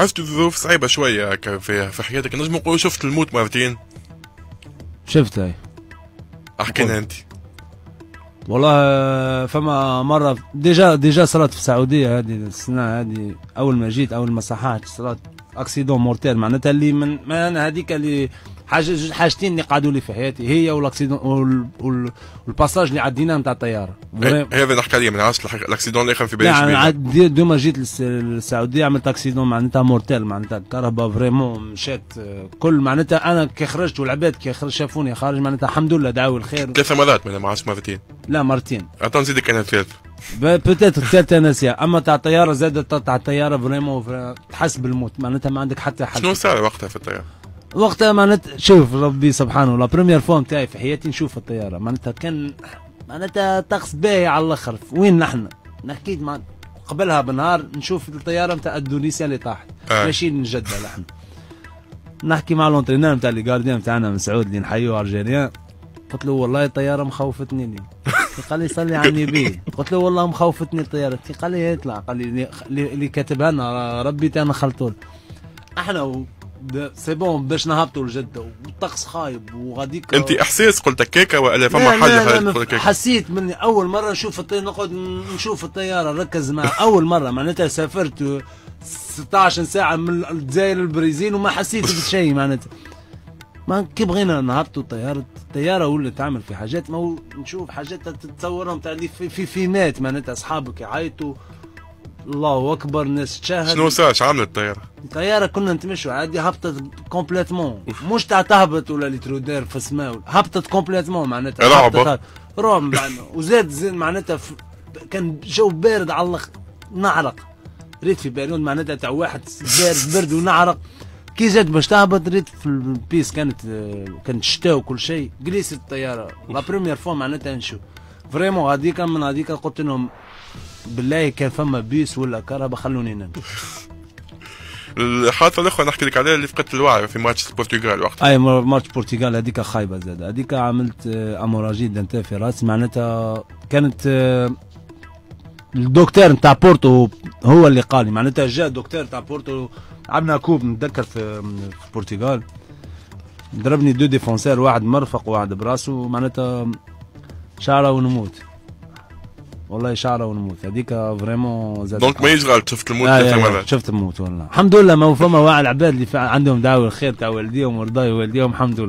عشت ظروف صعيبة شوية هكا في, في حياتك. نجم نقول شفت الموت مرتين. شفت هاي احكي لنا أنت. والله فما مرة déjà déjà صرات في السعودية هذه السنة هذه. أول ما جيت أول ما صححت صرات accident mortel معناتها اللي من ما أنا هذيك اللي حاجة حاجتين اللي قعدوا لي في حياتي. هي وال accident وال passage اللي عديناه نتاع الطيارة. هذا نحكي عليه من عرفت ال accident اللي في بالي يعني دوب ما جيت للسعودية عملت accident معناتها mortel معناتها الكرهبة vraiment مشات كل معناتها أنا كي خرجت والعباد كي خرج شافوني خارج معناتها الحمد لله دعاوي الخير. ثلاث مرات ما عادش مرتين؟ لا مرتين. عطا نزيدك أنا ثلاث peut-être ثلاثة ناسية أما تاع الطيارة زادت تاع الطيارة vraiment تحس بالموت. معناتها ما عندك حتى حل شنو صار وقتها في الطيارة؟ وقتها معناتها شوف ربي سبحانه la première fois نتاعي في حياتي نشوف الطيارة. معناتها كان معناتها طقس باهي على الآخر. وين نحن؟ نحكيت مع قبلها بنهار نشوف الطيارة نتاع اندونيسيا اللي طاحت. آه. ماشيين من جدة نحن نحكي مع l'entraîneur نتاع les gardiens نتاعنا من سعود اللي نحيوه argentin قلت له والله الطيارة مخوفتني لي قال لي صلي على النبي. قلت له والله مخوفتني الطيارة. قال لي اطلع قال لي اللي كاتبها لنا. ربي أنا خلطول إحنا c'est bon باش نهبطوا لجده والطقس خايب وغاديك أنت إحساس؟ قلت كيكة ولا فما حاجة حسيت مني. أول مرة نشوف الطياره نقعد نشوف الطيارة نركز معها. أول مرة معناتها سافرت 16 ساعة من الجزائر للبرازيل وما حسيت بشيء معناتها. ما كي بغينا نهبطوا الطيارة الطيارة ولات تعمل في حاجات ما نشوف حاجات تتصورهم تاع اللي في, في فيمات معناتها أصحابك يعيطوا. الله أكبر ناس تشاهد. شنو صار شو عملت الطيارة؟ الطيارة كنا نتمشوا عادي هبطت complètement مش تاع تهبط ولا les trous d'air في السماء هبطت complètement معناتها. رعب. رعب وزاد زين معناتها كان جو بارد على الآخر نعرق. ريت في بارود معناتها تاع واحد بارد برد ونعرق. كي جات باش تهبط ريت في ال piste كانت كانت شتاء وكل شيء. جلست الطيارة. la première fois معناتها نشوف. vraiment غاديك من غاديك قلت لهم بالله كان فما بيس ولا كرهبة خلوني ننام. الحادثة الأخرى نحكي لك عليها اللي فقدت الوعي في ماتش البرتغال وقتها. أي ماتش البرتغال هذيك خايبة زاد هذيك عملت hémorragie دنتا في رأسي. معناتها كانت الدكتور نتاع بورتو هو اللي قال لي معناتها جاء الدكتور نتاع بورتو عملنا coupe نتذكر في, في البرتغال. ضربني deux défenseurs واحد مرفق وواحد براسه. معناتها شعره ونموت. والله شعره ونموت. هذيك vraiment زاد donc ما يشغل شفت الموت آه مرات شفت الموت والله. الحمد لله ما فما واعي العباد اللي عندهم دعوة الخير تاع والديهم ورضاي والديهم الحمد لله.